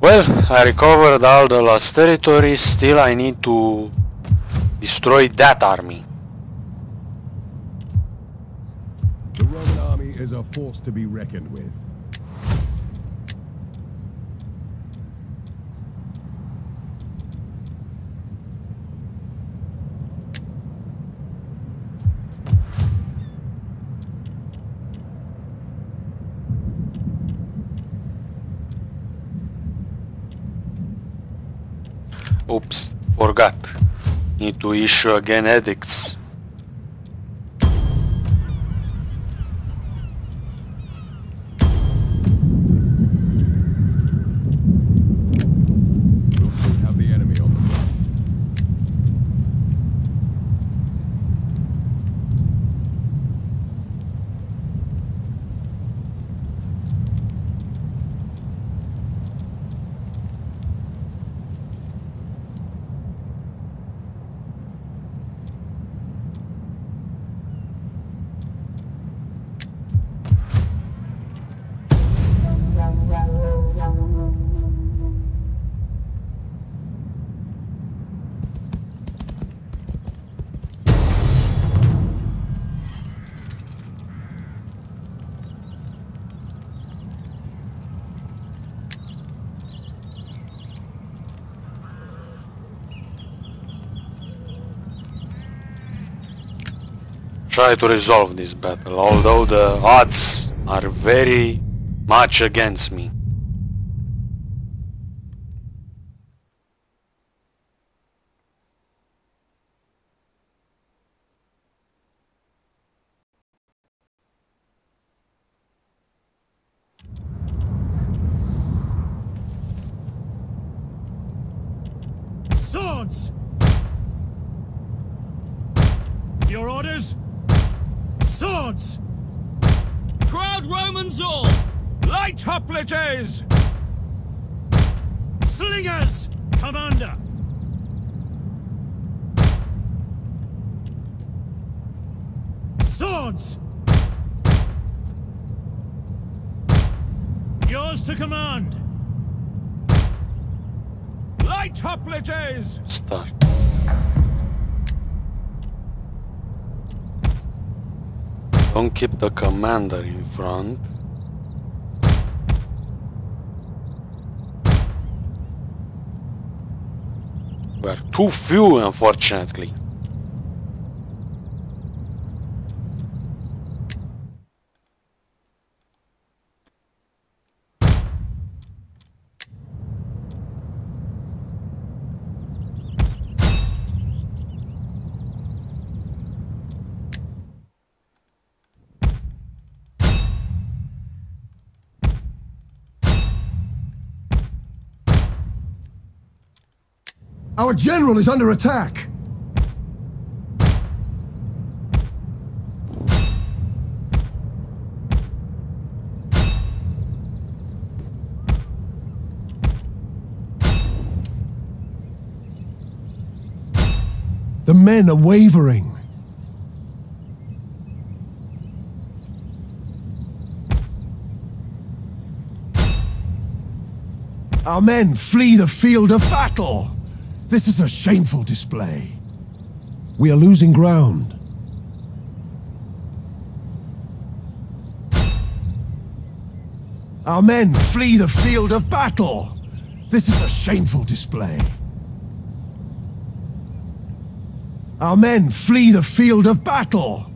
Well, I recovered all the lost territories, still I need to destroy that army. The Roman army is a force to be reckoned with. Oops, forgot. Need to issue again edicts. Try to resolve this battle, although the odds are very much against me. Swords! Your orders? Swords! Proud Romans all! Light hoplites! Slingers! Commander! Swords! Yours to command! Light hoplites! Start. Don't keep the commander in front. We're too few, unfortunately. Our general is under attack! The men are wavering. Our men flee the field of battle. This is a shameful display. We are losing ground. Our men flee the field of battle. This is a shameful display. Our men flee the field of battle.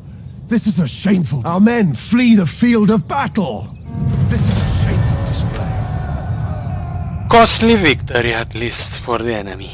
This is a shameful. Our men flee the field of battle. This is a shameful display. Costly victory, at least, for the enemy.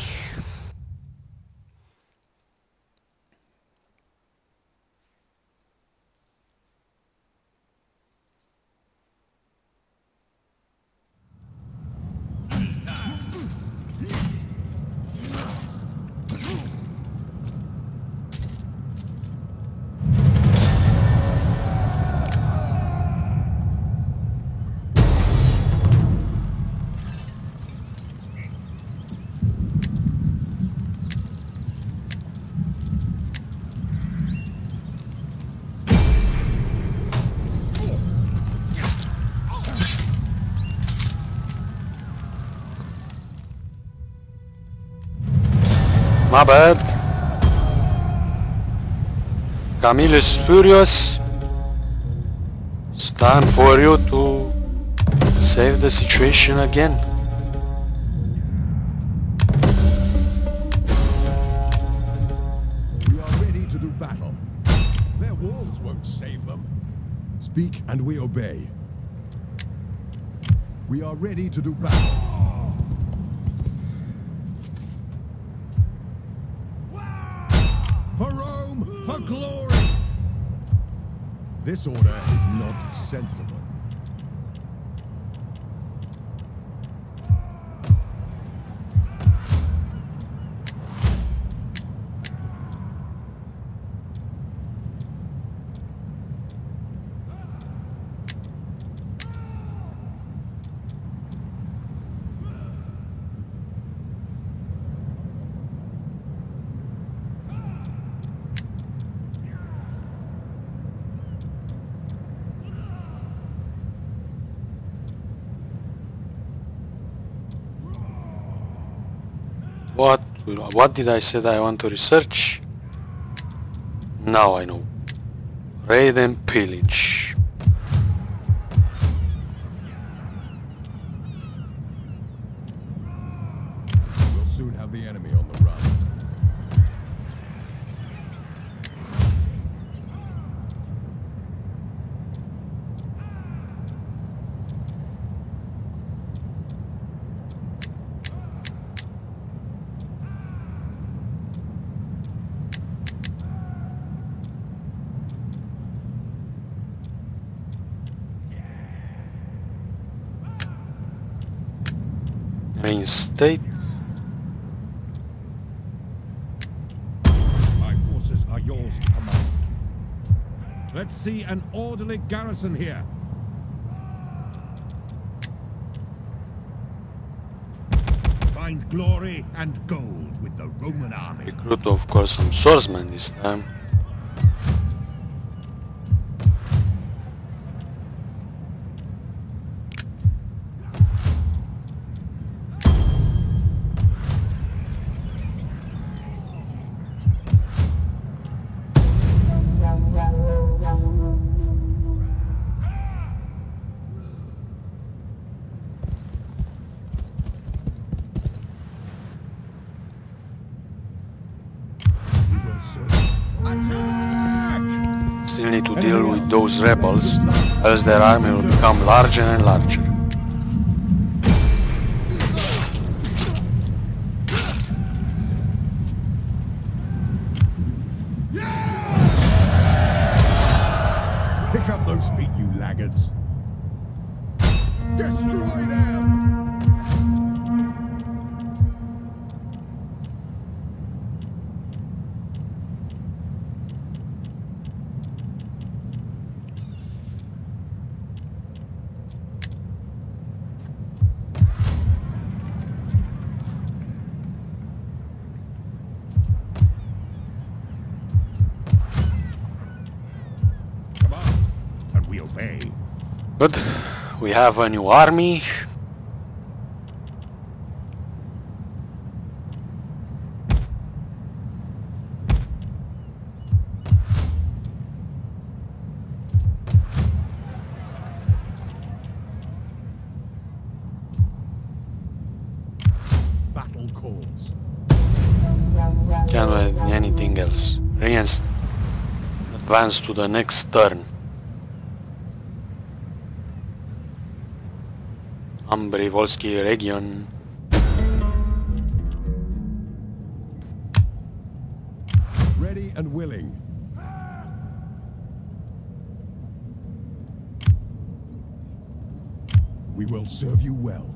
Bad. Camillus is furious. It's time for you to save the situation again. We are ready to do battle. Their walls won't save them. Speak and we obey. We are ready to do battle. This order is not sensible. What? What did I say I want to research? Now I know. Raid and pillage. We'll soon have the enemy on the run. Reinstate. My forces are yours command. Let's see an orderly garrison here. Find glory and gold with the Roman army. Recruit of course some swordsmen this time. Rebels, else their army will become larger and larger. Good. We have a new army. Battle calls. Can't do anything else. Reinst advance to the next turn. Ambri Volsci region. Ready and willing. We will serve you well.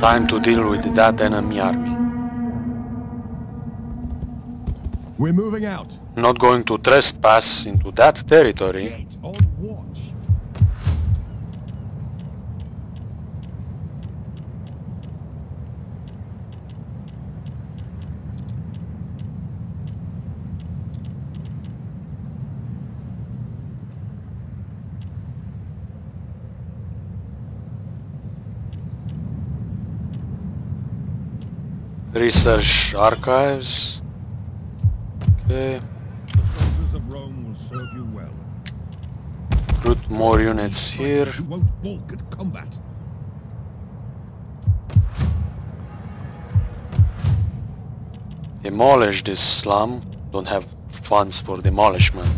Time to deal with that enemy army. We're moving out. Not going to trespass into that territory. Research archives. Okay. The soldiers of Rome will serve you well. Recruit more units here. You won't balk at combat. Demolish this slum. Don't have funds for demolishment.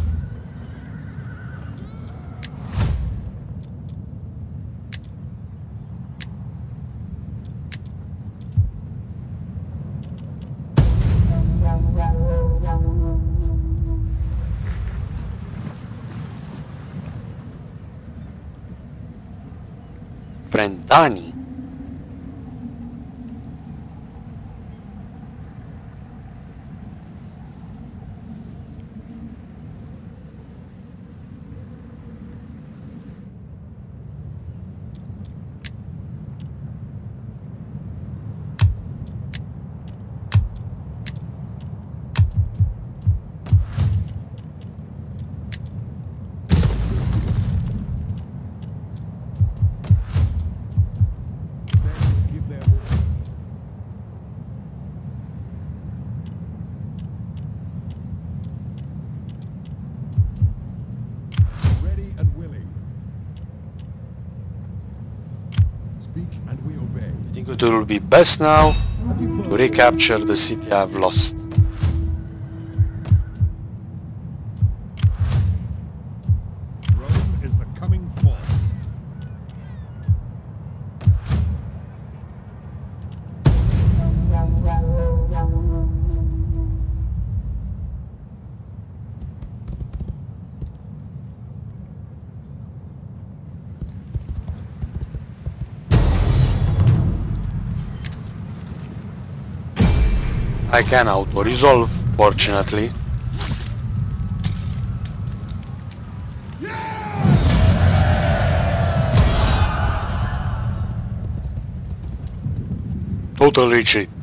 Think it will be best now to recapture the city I've lost. I can auto-resolve, fortunately. Total retreat.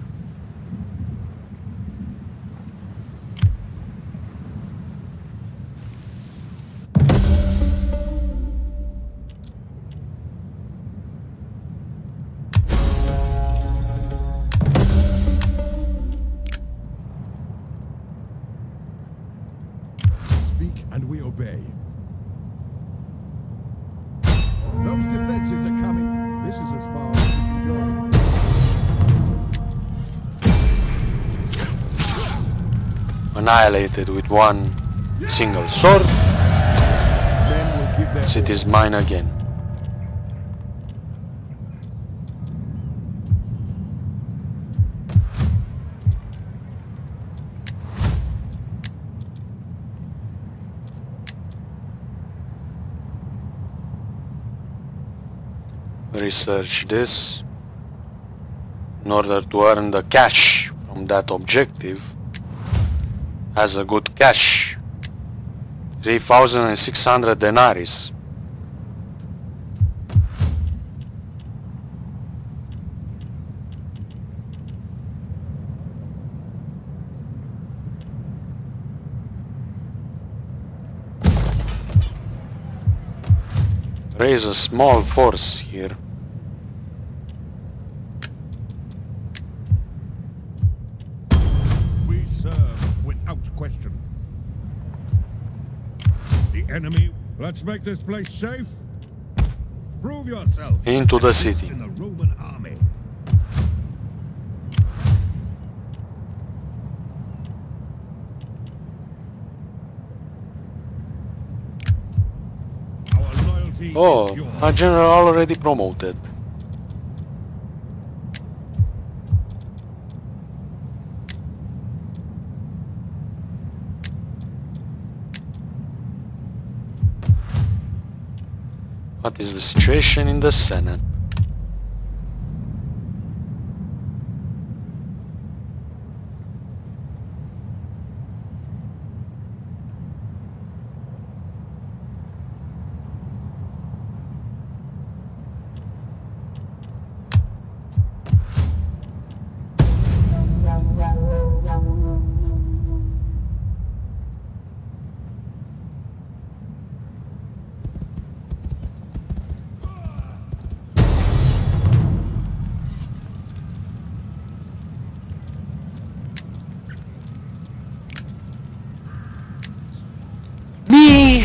Annihilated with one single sword. City is mine again. Research this in order to earn the cash from that objective. Has a good cash 3,600 denaries. Raise a small force here. Let's make this place safe. Prove yourself. Into the city. In the Roman army. Our loyalty oh, is Oh, a general already promoted. What situation in the Senate?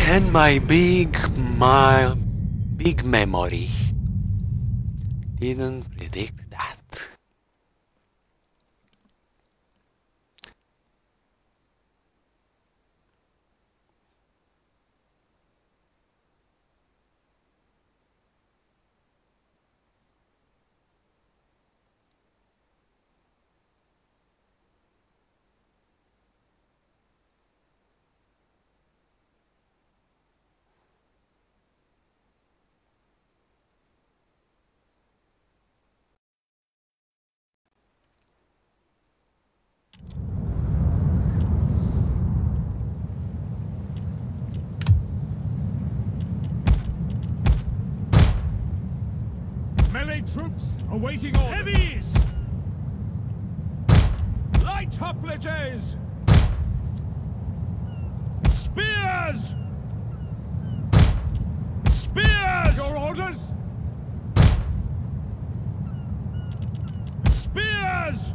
And my big, my big memory. Didn't predict that. Melee troops awaiting orders. Heavies! Light hoplites! Spears! Spears! Your orders? Spears!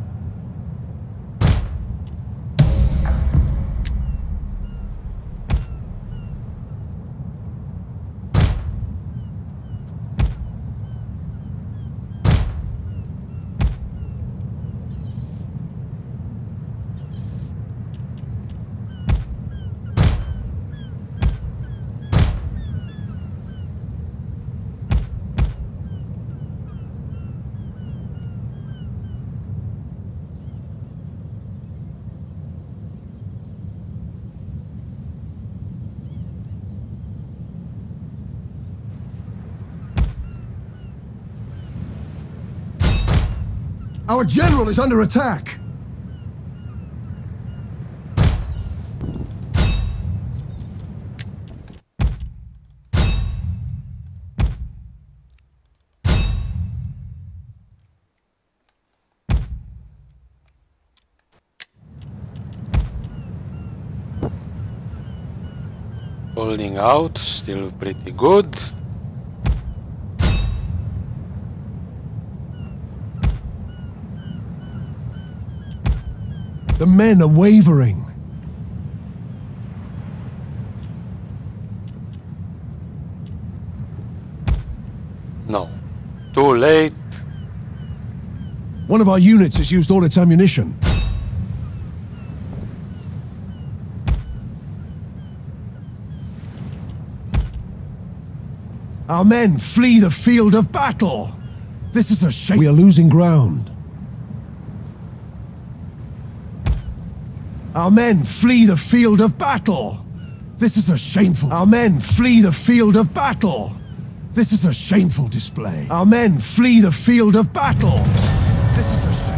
Our general is under attack. Holding out, still pretty good. The men are wavering. No. Too late. One of our units has used all its ammunition. Our men flee the field of battle. This is a shame. We are losing ground. Our men flee the field of battle. This is a shameful. Our men flee the field of battle. This is a shameful display. Our men flee the field of battle. This is a shame.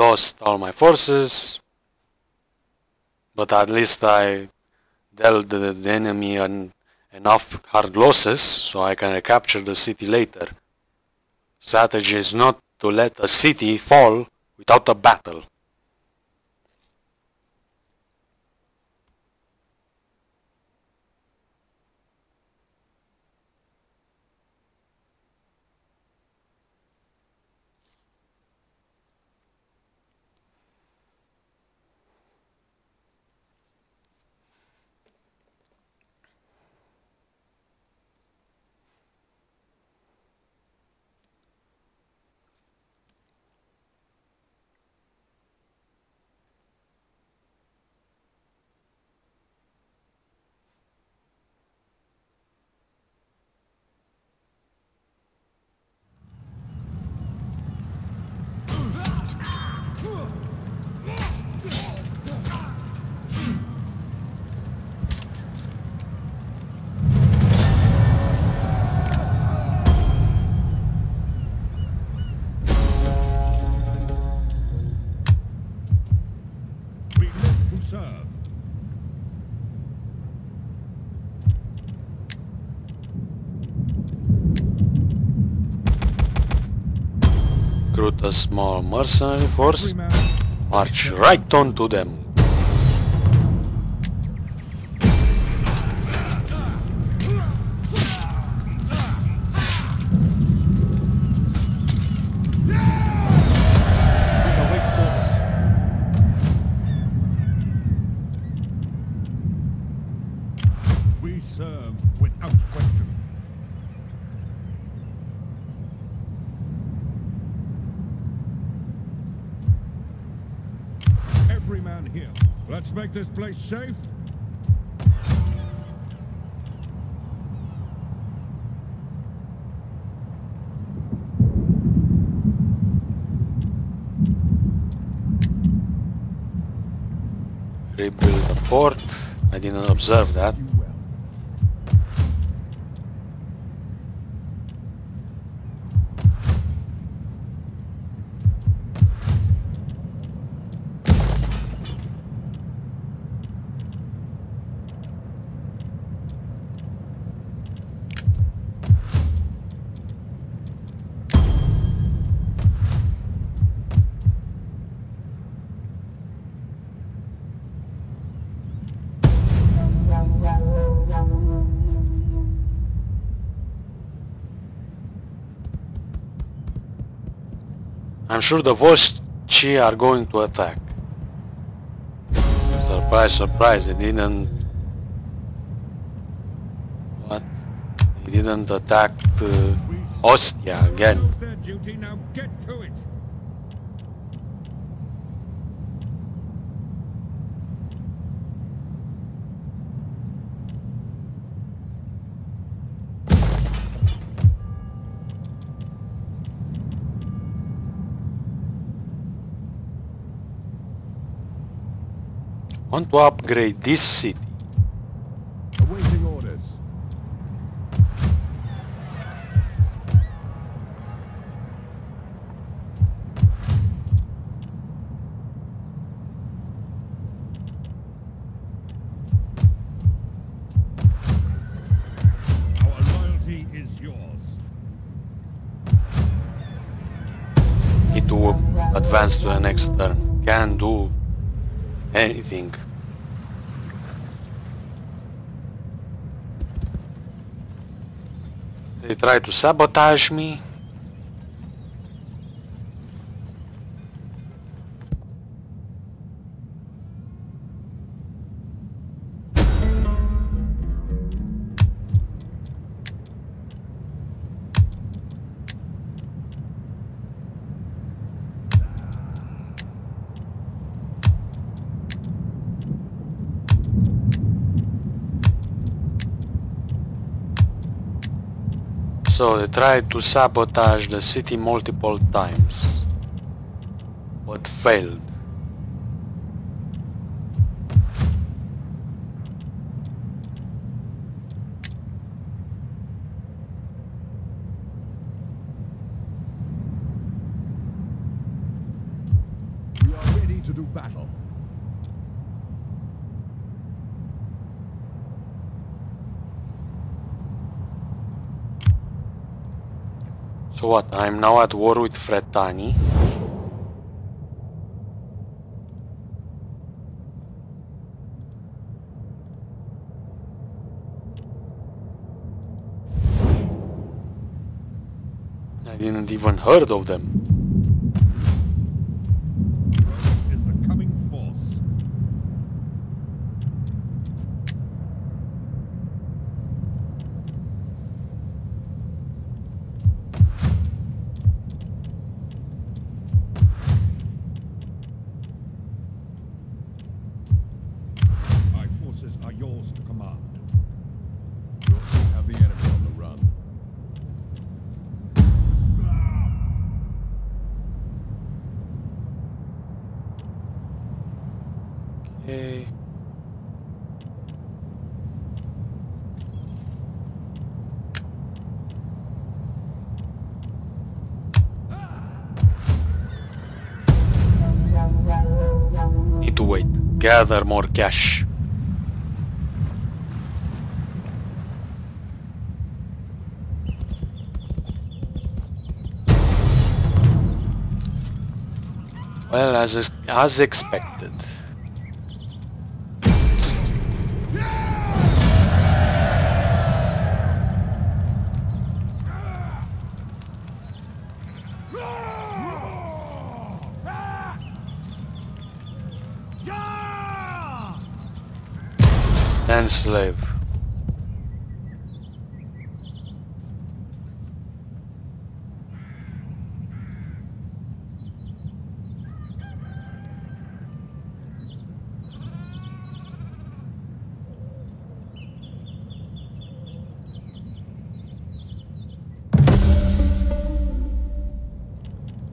Lost all my forces. But at least I dealt the, the enemy an, enough hard losses so I can recapture the city later. Strategy is not to let a city fall without a battle. Recruit a small mercenary force. March right on to them. Safe. Rebuild the port. I didn't observe that. I'm sure the Volsci are going to attack. Surprise, surprise, they didn't... What? They didn't attack uh, Ostia again. Want to upgrade this city. Awaiting orders. Our loyalty is yours. Need to advance to the next turn. Can do anything. They try to sabotage me. So they tried to sabotage the city multiple times. But failed. We are ready to do battle. So what? I'm now at war with Frentani. I didn't even heard of them. gather more cash. Well, as, as expected. Slave.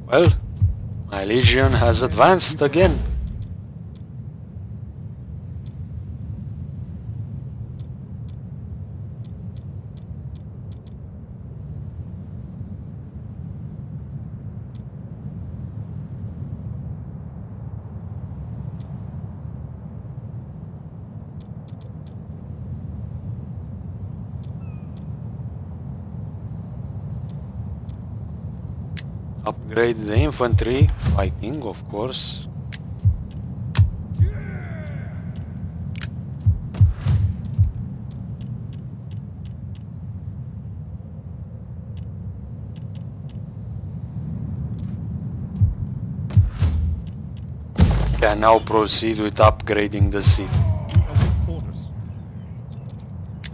Well, my legion has advanced again. Upgrade the infantry fighting, of course. Can now proceed with upgrading the city.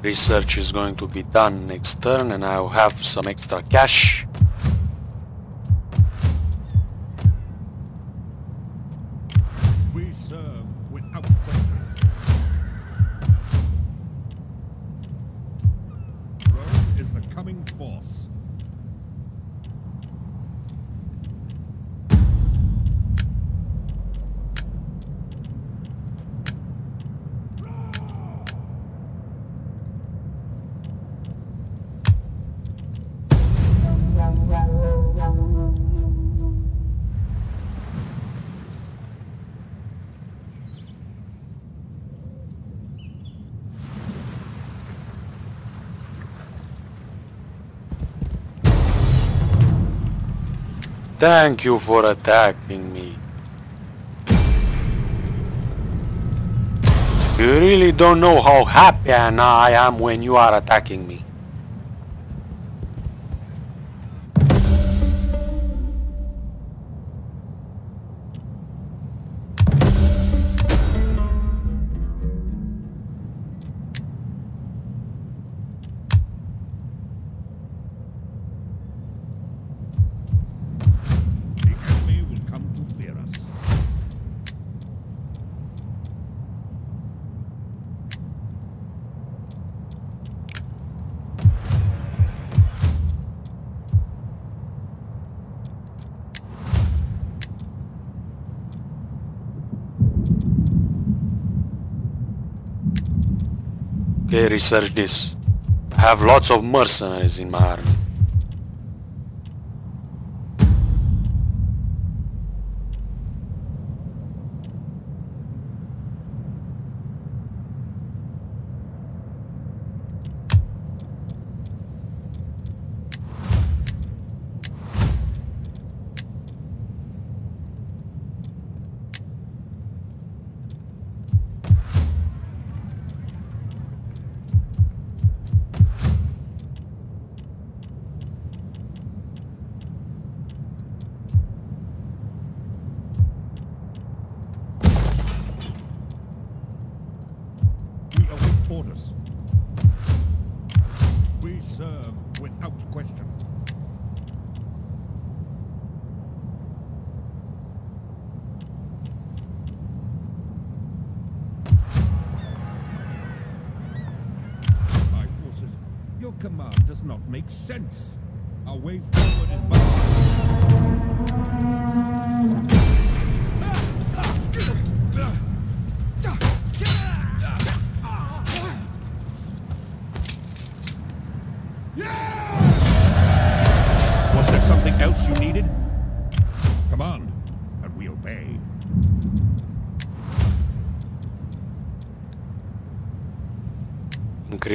Research is going to be done next turn and I'll have some extra cash. Thank you for attacking me. You really don't know how happy I am when you are attacking me. Okay, research this. I have lots of mercenaries in my army. We await orders. Serve without question. My forces, your command does not make sense. Our way forward is but...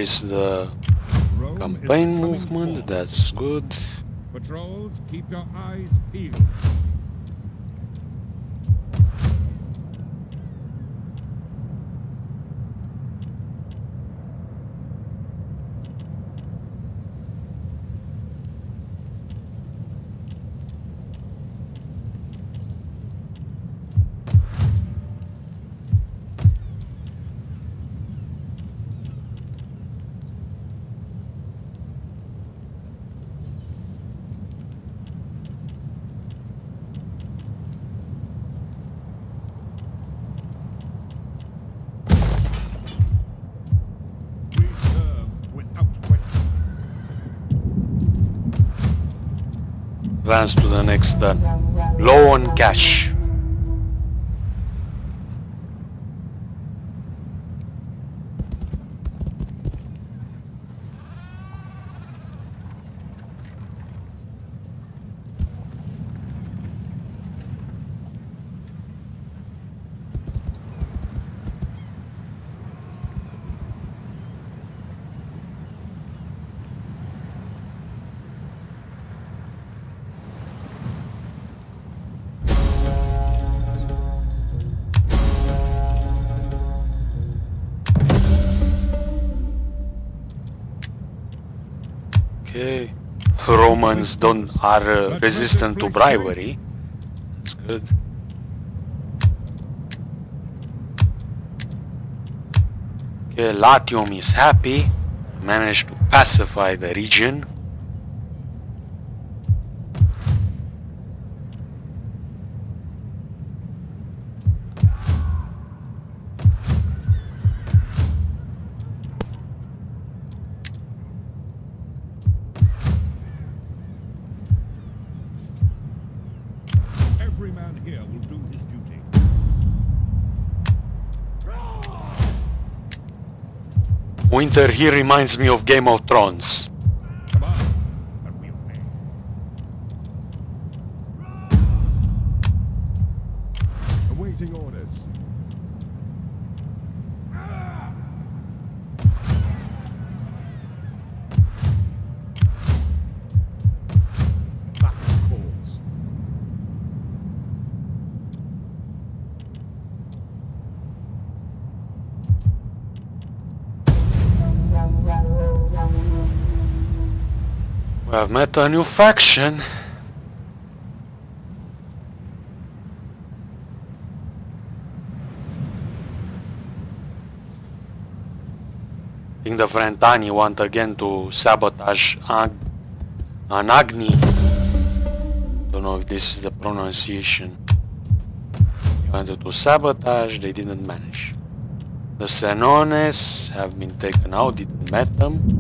is the campaign movement, that's good. Patrols, keep your eyes peeled. Advance to the next uh, turn. Low on cash. Romans don't are uh, resistant to bribery. That's good. Okay, Latium is happy. Managed to pacify the region. Winter here reminds me of Game of Thrones. Have met a new faction. Think the Frentani want again to sabotage Ag Anagni. Don't know if this is the pronunciation. They wanted to sabotage, they didn't manage. The Senones have been taken out, didn't met them.